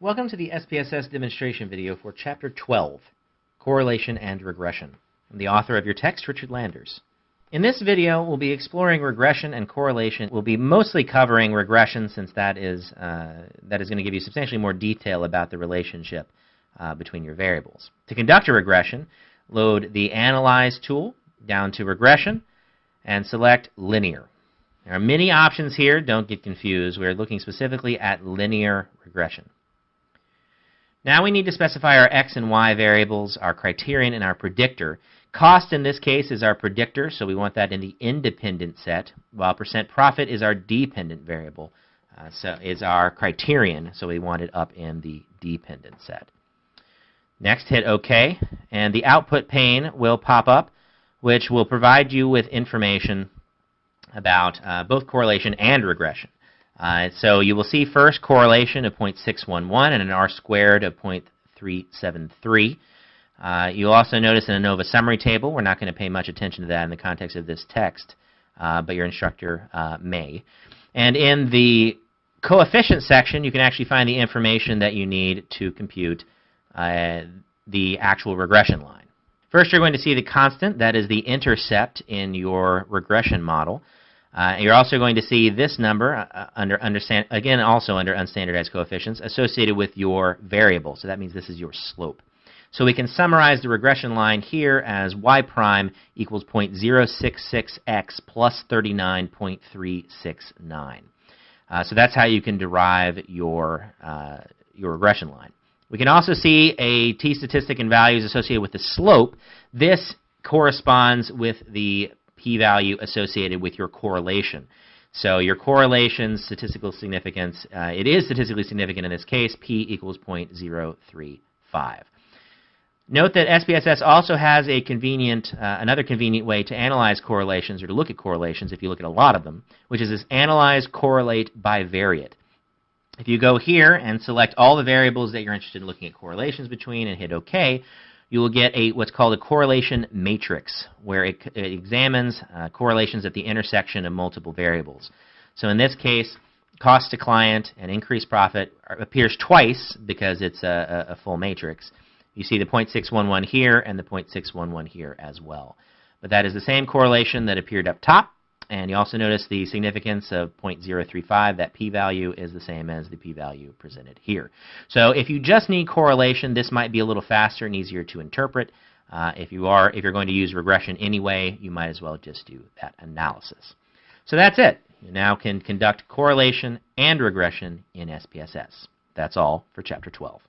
Welcome to the SPSS demonstration video for Chapter 12, Correlation and Regression. I'm the author of your text, Richard Landers. In this video, we'll be exploring regression and correlation. We'll be mostly covering regression since that is, uh, that is going to give you substantially more detail about the relationship uh, between your variables. To conduct a regression, load the Analyze tool down to Regression and select Linear. There are many options here. Don't get confused. We're looking specifically at linear regression. Now we need to specify our x and y variables, our criterion, and our predictor. Cost in this case is our predictor, so we want that in the independent set, while percent profit is our dependent variable, uh, so is our criterion, so we want it up in the dependent set. Next, hit OK, and the output pane will pop up, which will provide you with information about uh, both correlation and regression. Uh, so you will see first correlation of 0.611 and an R squared of 0.373. Uh, you'll also notice an ANOVA summary table. We're not going to pay much attention to that in the context of this text, uh, but your instructor uh, may. And in the coefficient section, you can actually find the information that you need to compute uh, the actual regression line. First, you're going to see the constant, that is the intercept in your regression model. Uh, you're also going to see this number uh, uh under again also under unstandardized coefficients associated with your variable. So that means this is your slope. So we can summarize the regression line here as y prime equals 0.066x plus 39.369. Uh, so that's how you can derive your, uh, your regression line. We can also see a t-statistic and values associated with the slope. This corresponds with the p-value associated with your correlation. So your correlation, statistical significance, uh, it is statistically significant in this case, p equals 0.035. Note that SPSS also has a convenient, uh, another convenient way to analyze correlations or to look at correlations if you look at a lot of them, which is this analyze correlate bivariate. If you go here and select all the variables that you're interested in looking at correlations between and hit OK, you will get a what's called a correlation matrix, where it, it examines uh, correlations at the intersection of multiple variables. So in this case, cost to client and increased profit appears twice because it's a, a full matrix. You see the 0.611 here and the 0.611 here as well. But that is the same correlation that appeared up top. And you also notice the significance of 0.035. That p-value is the same as the p-value presented here. So if you just need correlation, this might be a little faster and easier to interpret. Uh, if you are, if you're going to use regression anyway, you might as well just do that analysis. So that's it. You now can conduct correlation and regression in SPSS. That's all for Chapter 12.